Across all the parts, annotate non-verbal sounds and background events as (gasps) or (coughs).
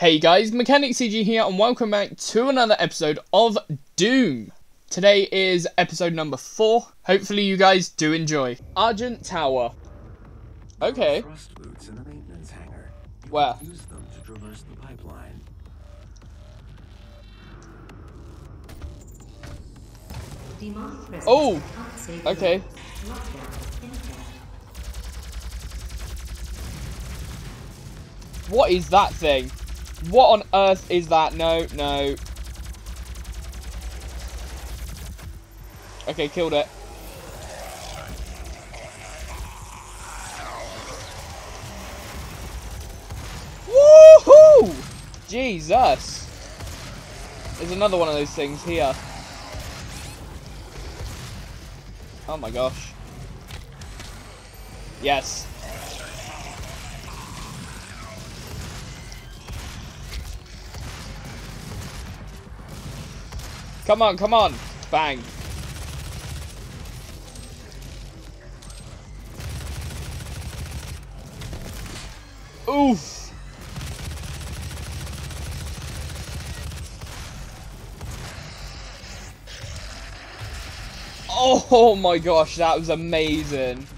Hey guys, Mechanic CG here, and welcome back to another episode of Doom. Today is episode number four. Hopefully, you guys do enjoy. Argent Tower. Okay. Thrust boots in the maintenance hangar. You? Use them to traverse the pipeline. Oh, okay. levels. Lockdown in effect. What is that thing? What on earth is that? No, no. Okay, killed it. Woohoo! Jesus. There's another one of those things here. Oh my gosh. Yes. Come on, come on. Bang. Oof. Oh my gosh, that was amazing.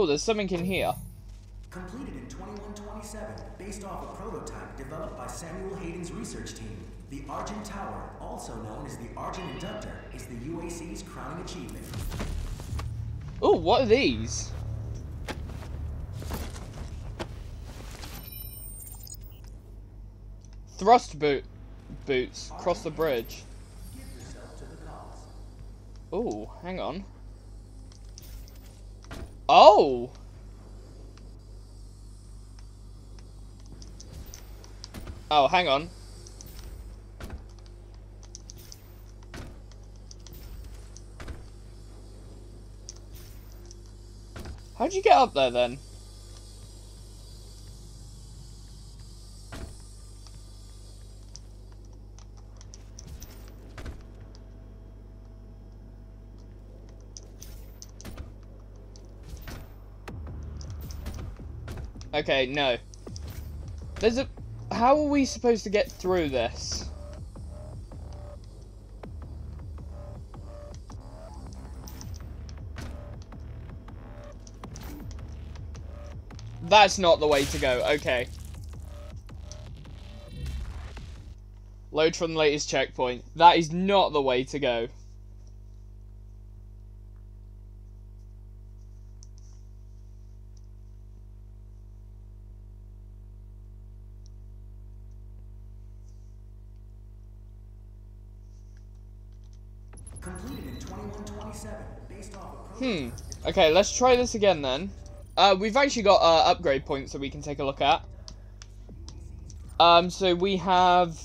Oh, there's something in here. Completed in 2127, based off a prototype developed by Samuel Hayden's research team. The Argent Tower, also known as the Argent Inductor, is the UAC's crowning achievement. Oh, what are these? Thrust boot boots cross the bridge. Give yourself to the cause. Oh, hang on. Oh! Oh, hang on. How'd you get up there then? Okay, no. There's a... How are we supposed to get through this? That's not the way to go, okay. Load from the latest checkpoint. That is not the way to go. Completed in 2127, based off a prototype. Hmm. Okay, let's try this again then. Uh, we've actually got uh, upgrade points that we can take a look at. Um, so we have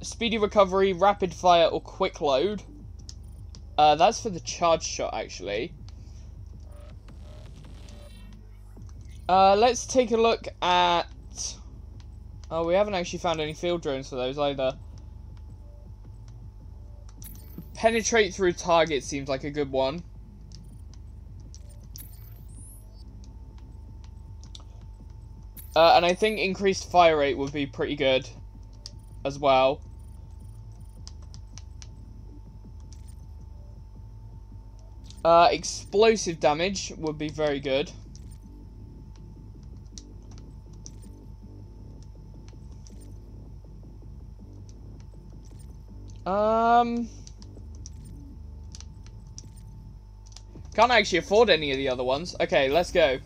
speedy recovery, rapid fire, or quick load. Uh, that's for the charge shot, actually. Uh, let's take a look at. Oh, we haven't actually found any field drones for those either. Penetrate through target seems like a good one. Uh, and I think increased fire rate would be pretty good as well. Uh, explosive damage would be very good. Um... Can't actually afford any of the other ones. Okay, let's go.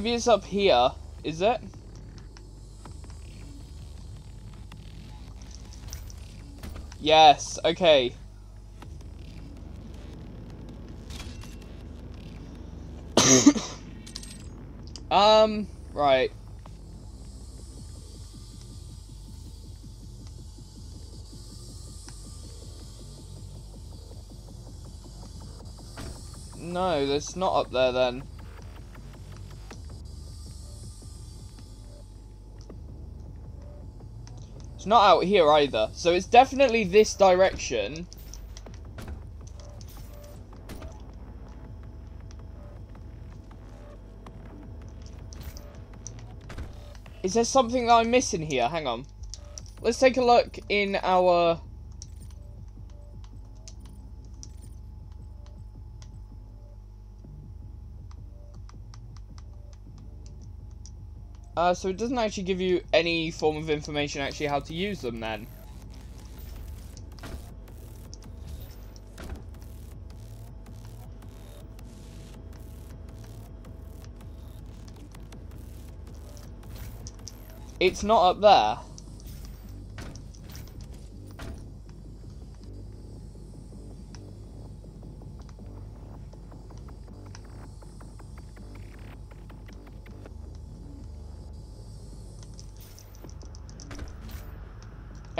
Maybe up here. Is it? Yes, okay. (coughs) Um, right. No, that's not up there then. It's not out here either. So it's definitely this direction. Is there something that I'm missing here? Hang on. Let's take a look in our... Uh, so it doesn't actually give you any form of information actually how to use them then. It's not up there.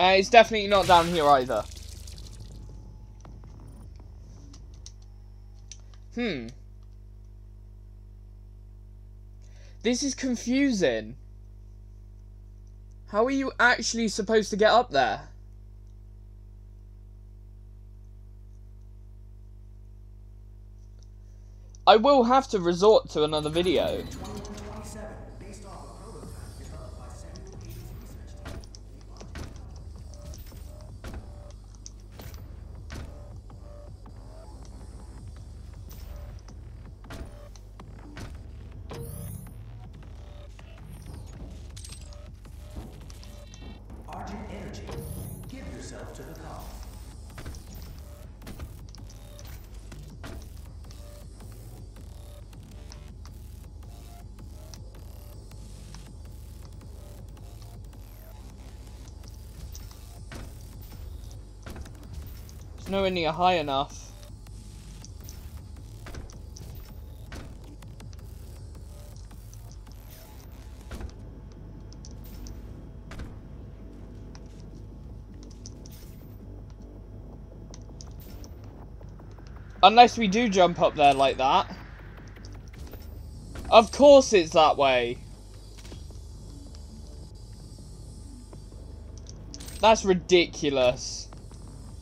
Uh, it's definitely not down here either. Hmm. This is confusing. How are you actually supposed to get up there? I will have to resort to another video. Nowhere near high enough. Unless we do jump up there like that. Of course it's that way. That's ridiculous.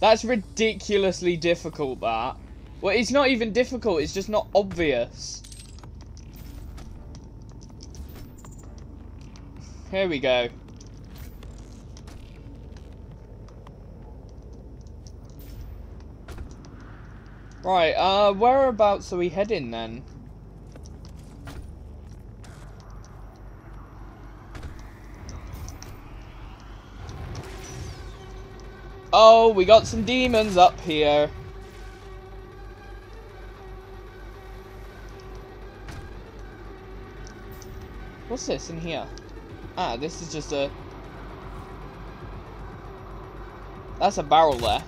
That's ridiculously difficult, that. Well, it's not even difficult, it's just not obvious. Here we go. Right, uh, whereabouts are we heading then? Oh, we got some demons up here. What's this in here? Ah, this is just a... That's a barrel there.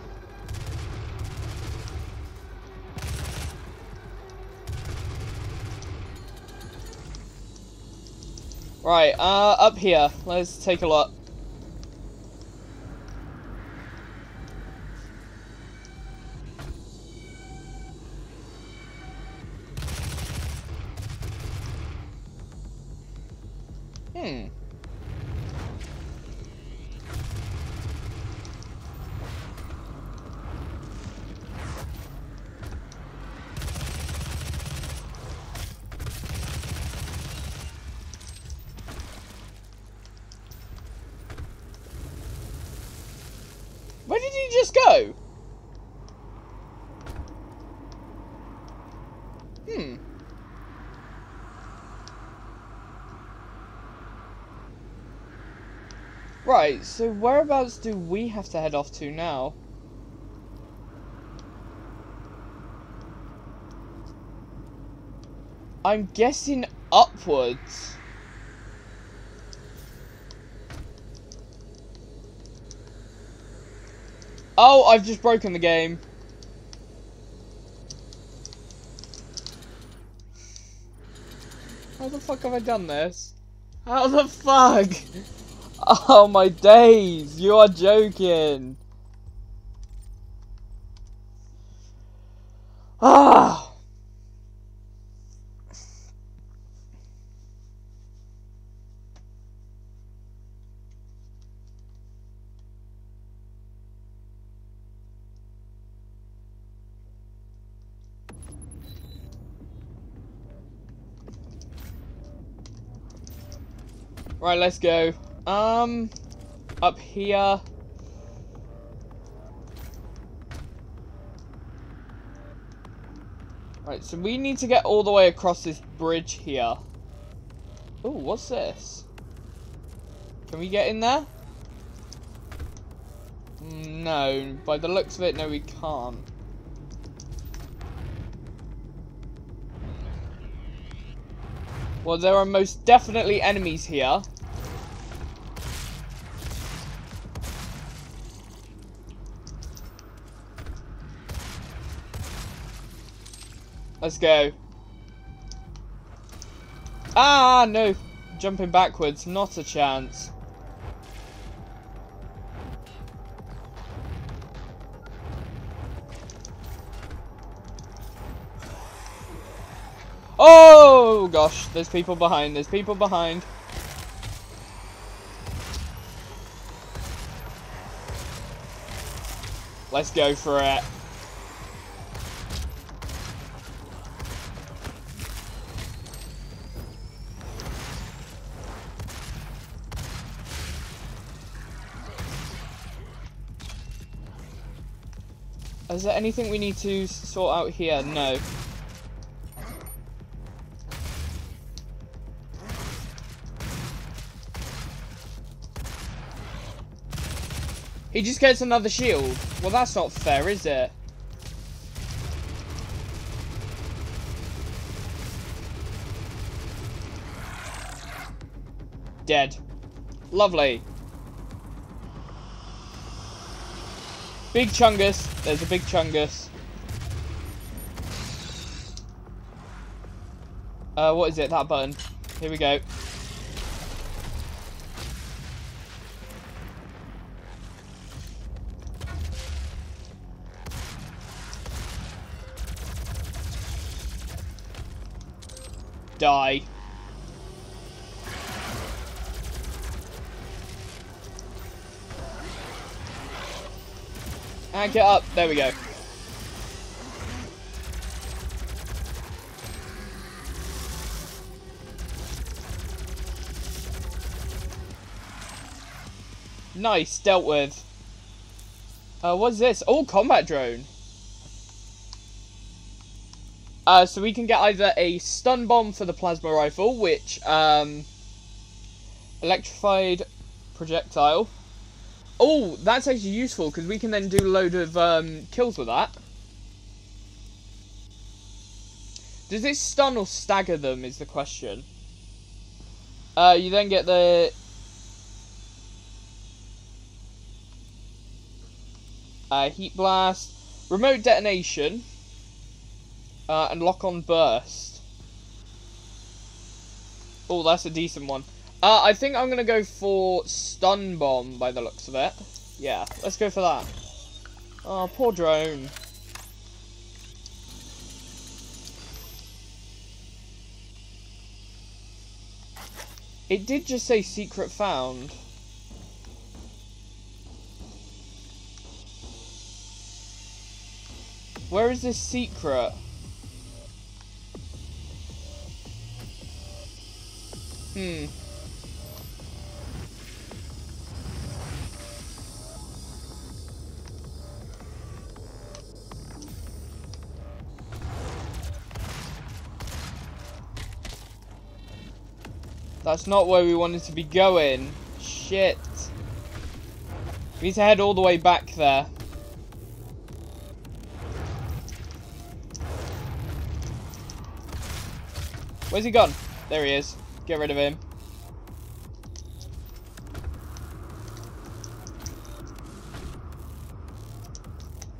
Right, uh, up here. Let's take a look. He just go? Hmm. Right, so whereabouts do we have to head off to now? I'm guessing upwards. Oh, I've just broken the game. How the fuck have I done this? How the fuck? (laughs) Oh my days! You are joking! Ah! Right, let's go. Um, up here. Right, so we need to get all the way across this bridge here. Oh, what's this? Can we get in there? Mm, No, by the looks of it, no we can't. Well, there are most definitely enemies here. Let's go. Ah, no. Jumping backwards, not a chance. Oh gosh, there's people behind, there's people behind. Let's go for it. Is there anything we need to sort out here? No. He just gets another shield. Well, that's not fair, is it? Dead. Lovely. Big Chungus. There's a big Chungus. Uh, what is it? That button. Here we go. Die. Get up. There we go. Nice, dealt with. Uh, what's this? Oh, combat drone. Uh, so we can get either a stun bomb for the plasma rifle, which, um, electrified projectile. Oh, that's actually useful, because we can then do a load of, um, kills with that. Does this stun or stagger them, is the question. Uh, you then get the... Uh, heat blast, remote detonation, uh, and lock on burst. Oh, that's a decent one. Uh, I think I'm going to go for stun bomb by the looks of it. Yeah, let's go for that. Oh, poor drone. It did just say secret found. Where is this secret? Hmm. That's not where we wanted to be going. Shit. We need to head all the way back there. Where's he gone? There he is. Get rid of him.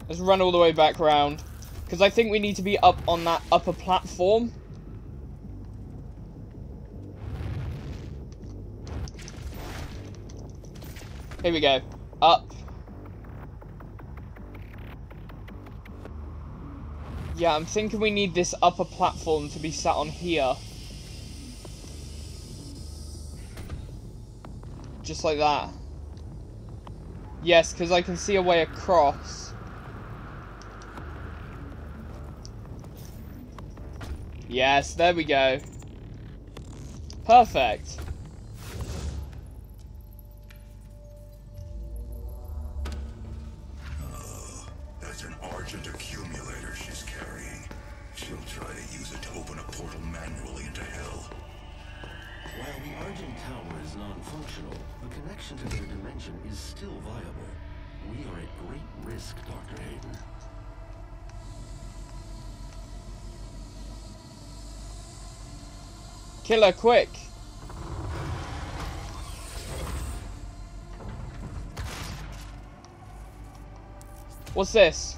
Let's run all the way back around, Because I think we need to be up on that upper platform. Here we go. Up. Yeah, I'm thinking we need this upper platform to be sat on here. Just like that. Yes, because I can see a way across. Yes, there we go. Perfect. Oh, argent accumulator she's carrying. She'll try to use it to open a portal manually into hell. While the Argent Tower is non-functional, the connection to their dimension is still viable. We are at great risk, Dr. Hayden. Killer, quick. What's this?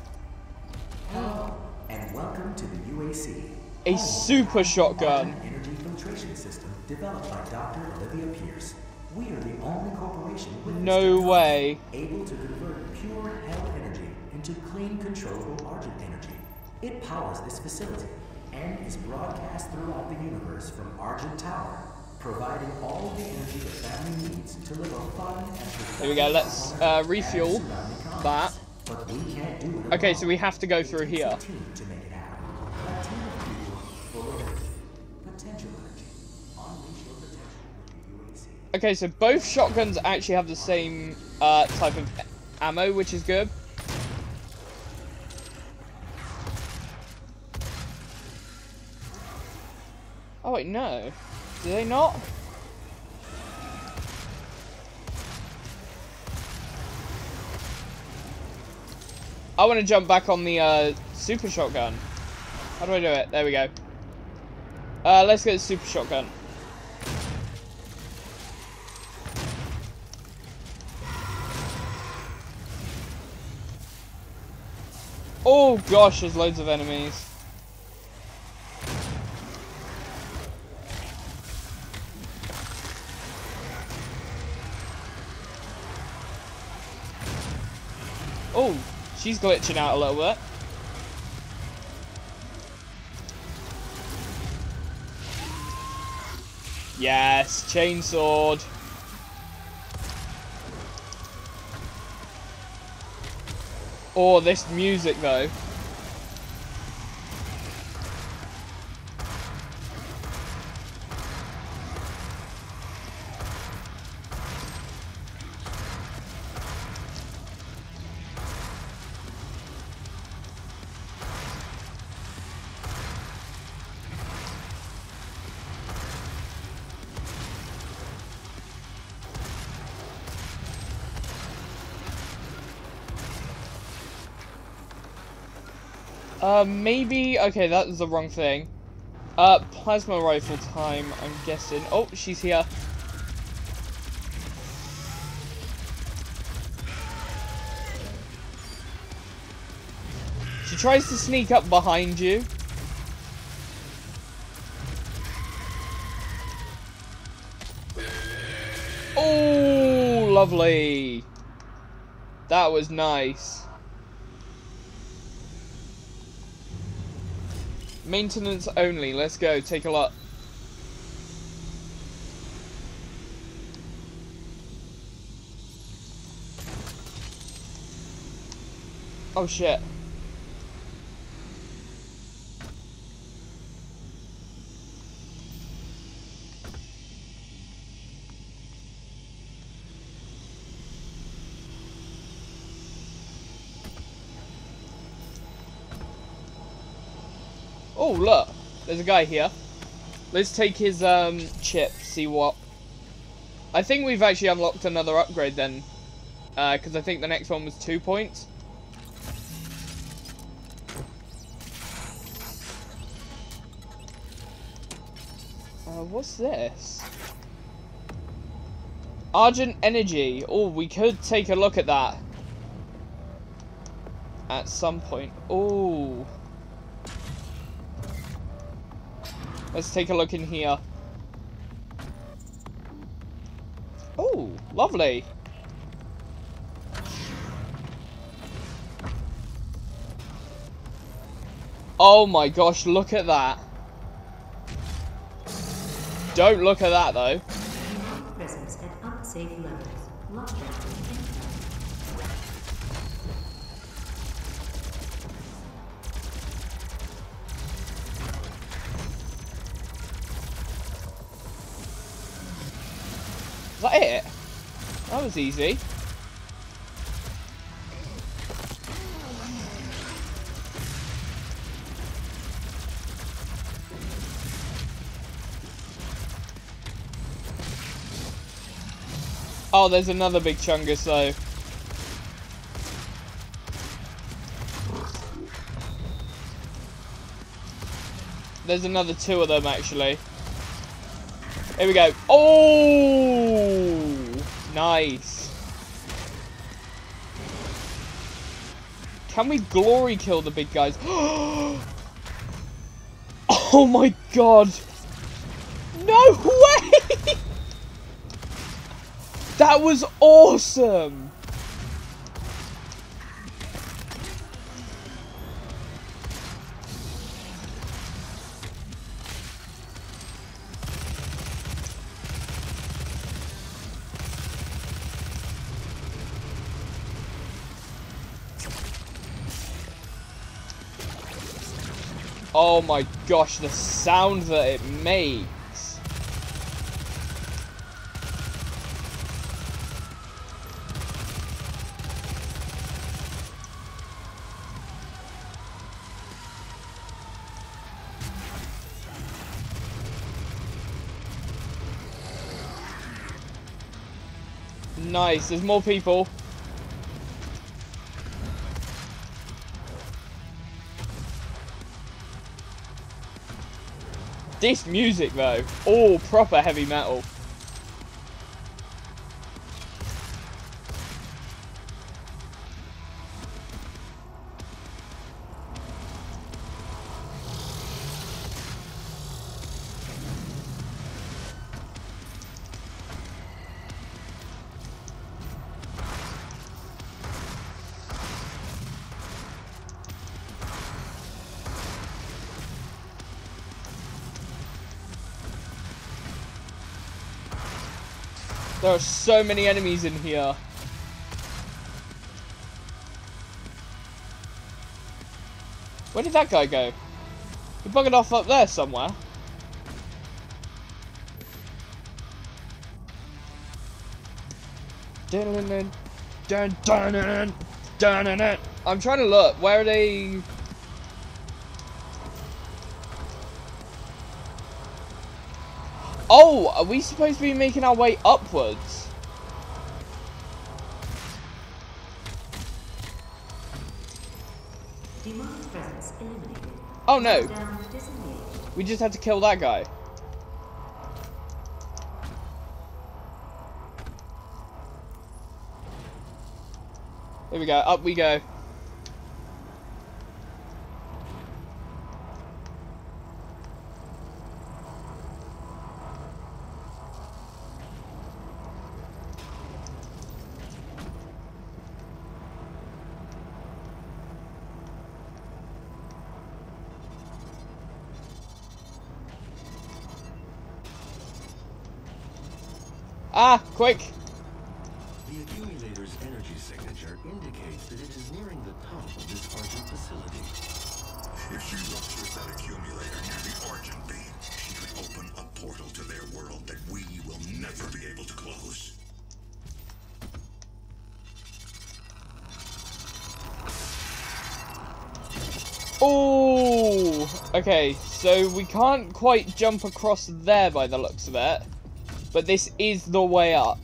And welcome to the UAC. A super shotgun. Argent Energy Filtration System developed by Dr. Olivia Pierce. We are the only corporation with No way. able to convert pure hell energy into clean, controllable Argent energy. It powers this facility and is broadcast throughout the universe from Argent Tower, providing all of the energy the family needs to live a fun and Here we go, let's, uh, refuel that. But we can't do it Okay, so we have to go through here. Okay, so both shotguns actually have the same uh, type of ammo, which is good. Oh wait, no. Do they not? I want to jump back on the uh, super shotgun. How do I do it? There we go. Uh, let's get the super shotgun. Oh gosh, there's loads of enemies. Oh, she's glitching out a little bit. Yes, chainsword. Oh, this music though. Uh, maybe. Okay, that was the wrong thing. Uh, plasma rifle time. I'm guessing. Oh, she's here. She tries to sneak up behind you. Oh, lovely. That was nice. Maintenance only. Let's go. Take a look. Oh shit. Oh, look. There's a guy here. Let's take his um, chip, see what... I think we've actually unlocked another upgrade then. Because I think the next one was two points. Uh, what's this? Argent Energy. Oh, we could take a look at that. At some point. Oh. Let's take a look in here. Oh, lovely. Oh my gosh, look at that. Don't look at that though. That was easy. Oh, there's another big chungus though. There's another two of them actually. Here we go. Oh, nice. Can we glory kill the big guys? (gasps) oh my god. No (laughs) way! That was awesome! Oh my gosh, the sound that it makes. Nice, there's more people. This music though, all proper heavy metal. There are so many enemies in here. Where did that guy go? He buggered off up there somewhere. I'm trying to look. Where are they we supposed to be making our way upwards? Demonic presence eliminated. Oh no, we just had to kill that guy. There we go, up we go. Quick! The accumulator's energy signature indicates that it is nearing the top of this Argent facility. If she ruptures that accumulator near the Argent Beam, she could open a portal to their world that we will never be able to close. Oh, okay. So we can't quite jump across there by the looks of it, but this is the way up.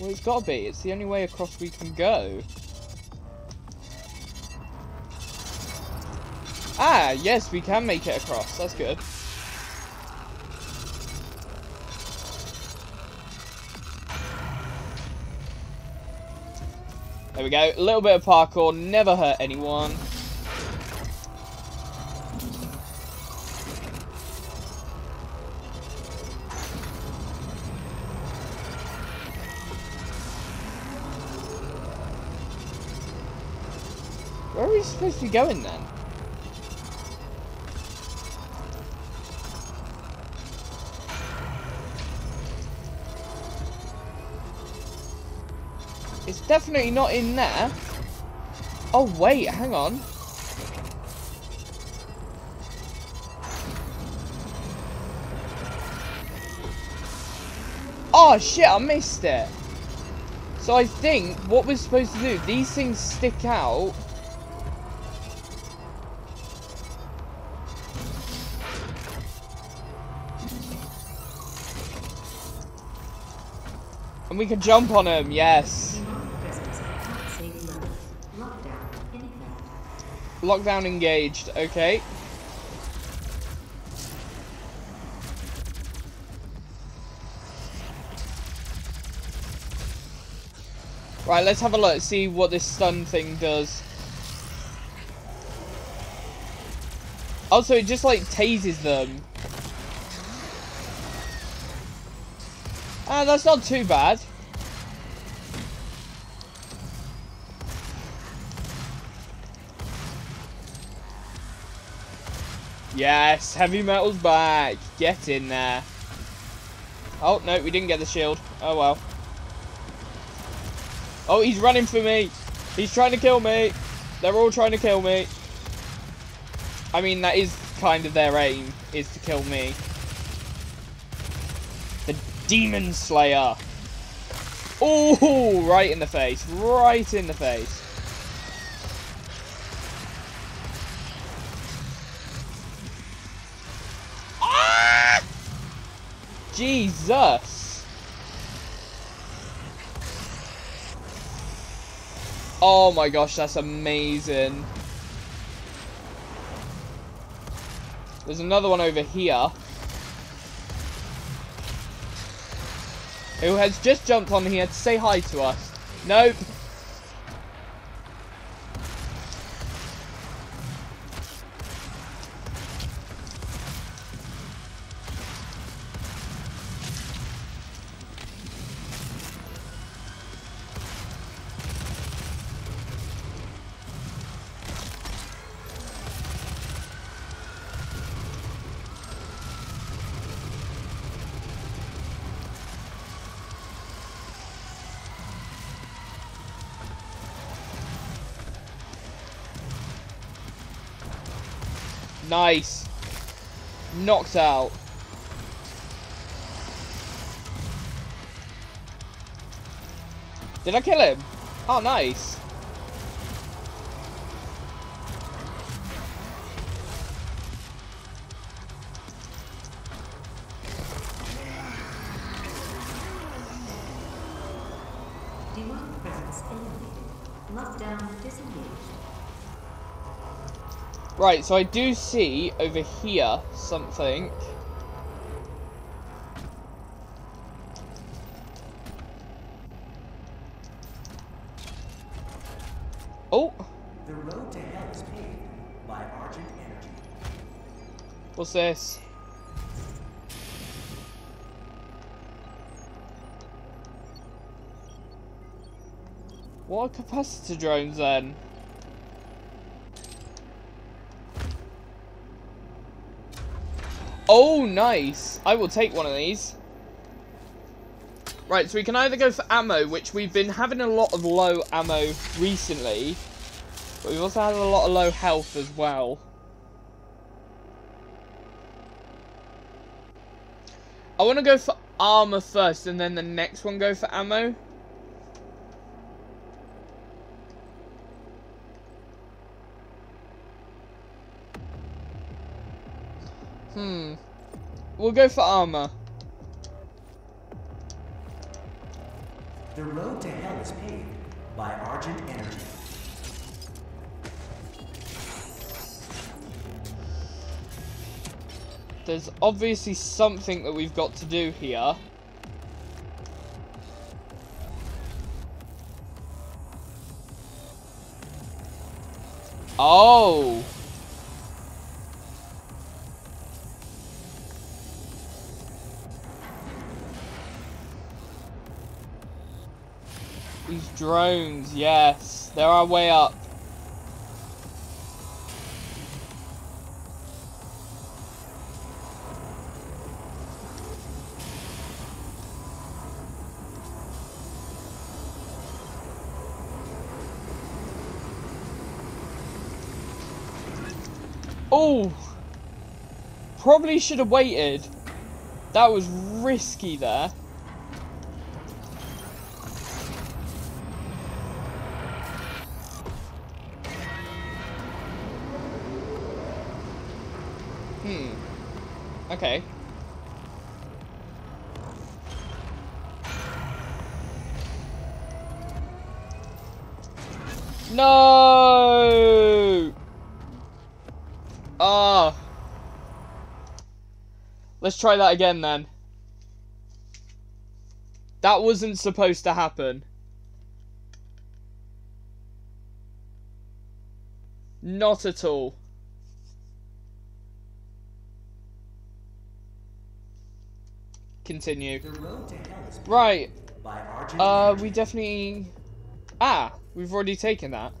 Well, it's got to be. It's the only way across we can go. Ah, yes, we can make it across. That's good. There we go. A little bit of parkour. Never hurt anyone. Supposed to be going then? It's definitely not in there. Oh, wait, hang on. Oh, shit, I missed it. So I think what we're supposed to do, these things stick out. And we can jump on him, yes. Lockdown engaged, okay. Right, let's have a look, see what this stun thing does. Also, it just like tases them. Ah, that's not too bad. Yes, heavy metal's back. Get in there. Oh, no, we didn't get the shield. Oh, well. Oh, he's running for me. He's trying to kill me. They're all trying to kill me. I mean, that is kind of their aim, is to kill me. Demon Slayer. Oh, right in the face. Right in the face. Ah! Jesus. Oh my gosh, that's amazing. There's another one over here. Who has just jumped on here to say hi to us. Nope. Nice. Knocked out. Did I kill him? Oh, nice. Right, so I do see over here something. Oh, The road to hell is paved by Argent Energy. what's this? What are capacitor drones then? Nice. I will take one of these. Right, so we can either go for ammo, which we've been having a lot of low ammo recently. But we've also had a lot of low health as well. I want to go for armor first, and then the next one go for ammo. Hmm. We'll go for armor. The road to hell is paved by Argent Energy. There's obviously something that we've got to do here. Oh! Drones, yes. They're our way up. Oh! Probably should have waited. That was risky there. Okay. No! Ah. Let's try that again then. That wasn't supposed to happen. Not at all. Continue. The road to hell is Right. Uh, we definitely... Ah, we've already taken that.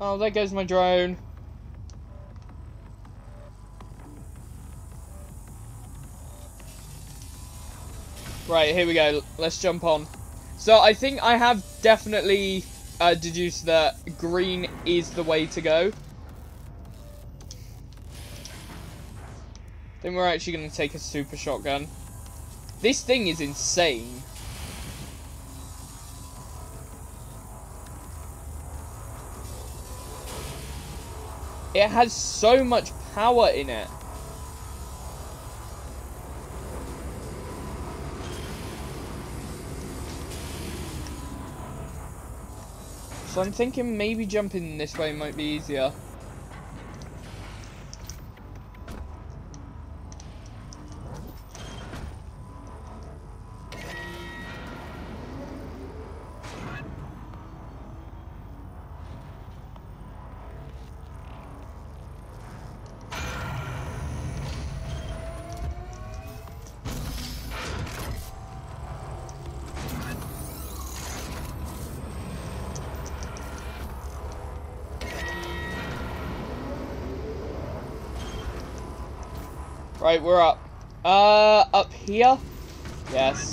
Oh, there goes my drone. Right, here we go. Let's jump on. So, I think I have definitely uh, deduced that green is the way to go. Then we're actually going to take a super shotgun. This thing is insane. It has so much power in it. So I'm thinking maybe jumping this way might be easier. Right, we're up. Uh, up here? Yes.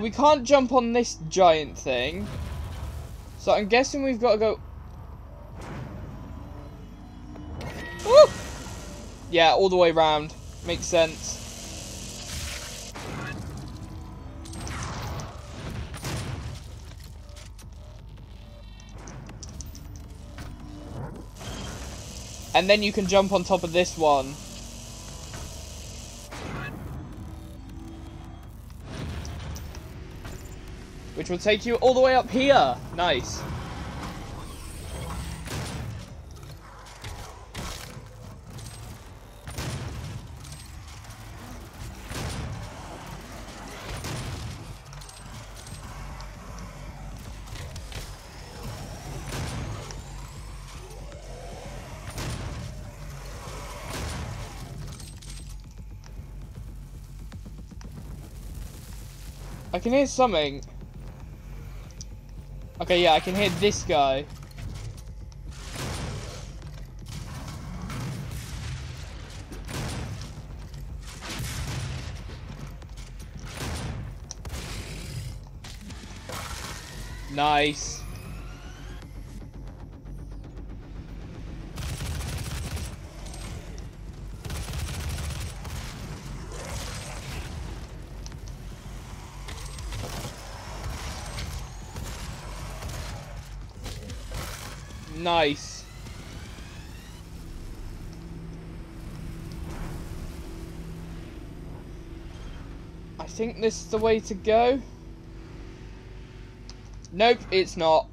Well, we can't jump on this giant thing. So I'm guessing we've got to go... Yeah, all the way round. Makes sense. And then you can jump on top of this one. Will take you all the way up here. Nice. I can hear something. Okay, yeah, I can hit this guy. Nice. Nice. I think this is the way to go. Nope, it's not.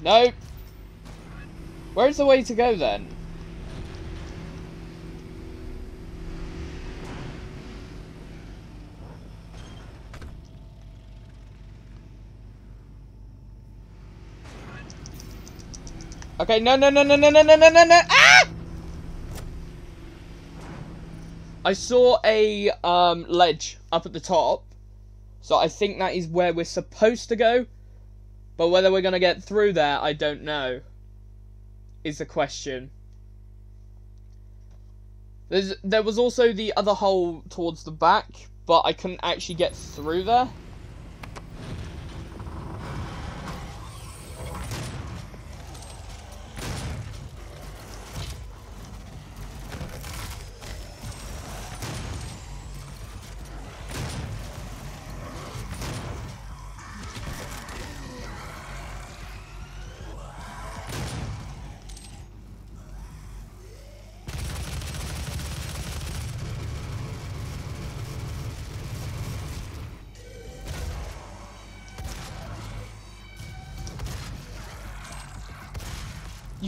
Nope. Where's the way to go then? Okay, no, no, no, no, no, no, no, no, no, no. Ah! I saw a um, ledge up at the top. So I think that is where we're supposed to go. But whether we're going to get through there, I don't know. Is the question. There's, there was also the other hole towards the back, but I couldn't actually get through there.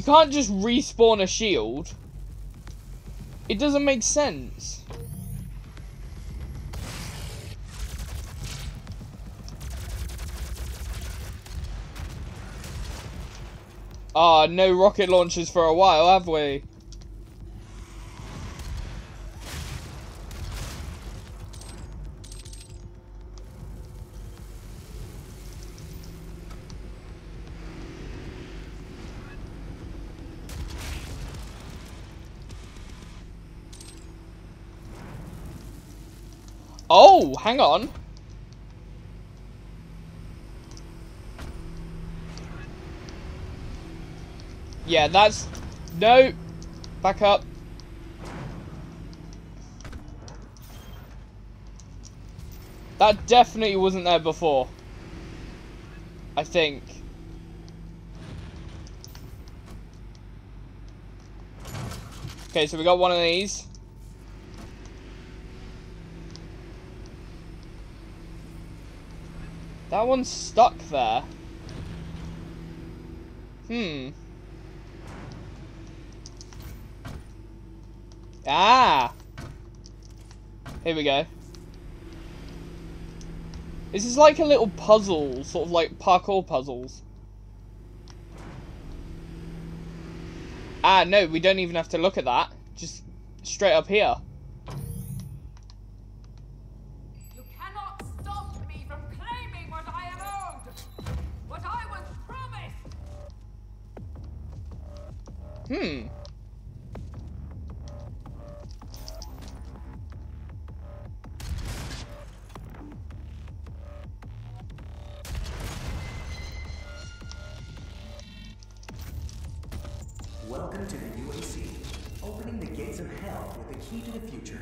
You can't just respawn a shield. It doesn't make sense. Ah, no rocket launchers for a while, have we? Oh, hang on. Yeah, that's... No! Back up. That definitely wasn't there before. I think. Okay, so we got one of these. That one's stuck there. Hmm. Ah! Here we go. This is like a little puzzle, sort of like parkour puzzles. Ah, no, we don't even have to look at that. Just straight up here. Hmm. Welcome to the UAC, opening the gates of hell with the key to the future.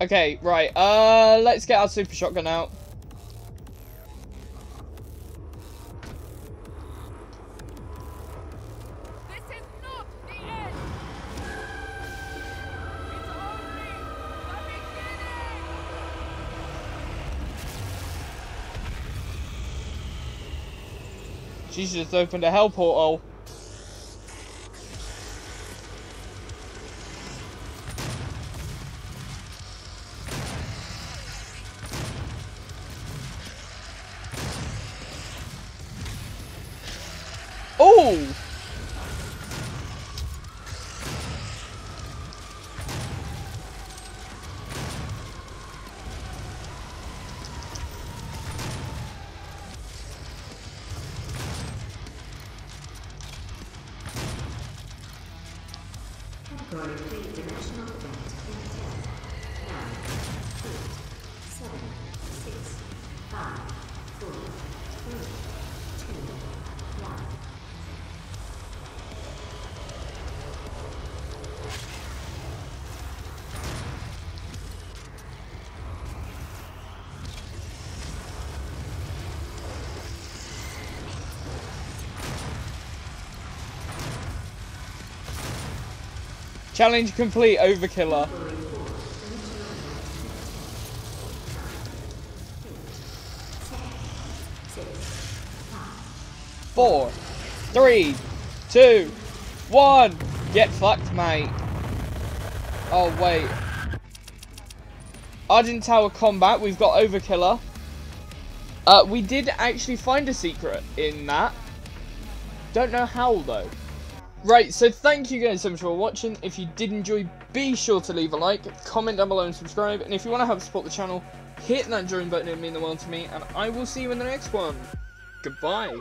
Okay, right. Uh, let's get our super shotgun out. She's just opened a hell portal. Challenge complete, Overkiller. Four, three, two, one. Get fucked, mate. Oh, wait. Argent Tower combat, we've got Overkiller. Uh, we did actually find a secret in that. Don't know how though. Right, so thank you guys so much for watching. If you did enjoy, be sure to leave a like, comment down below and subscribe. And if you want to help support the channel, hit that join button, it would mean the world to me. And I will see you in the next one. Goodbye.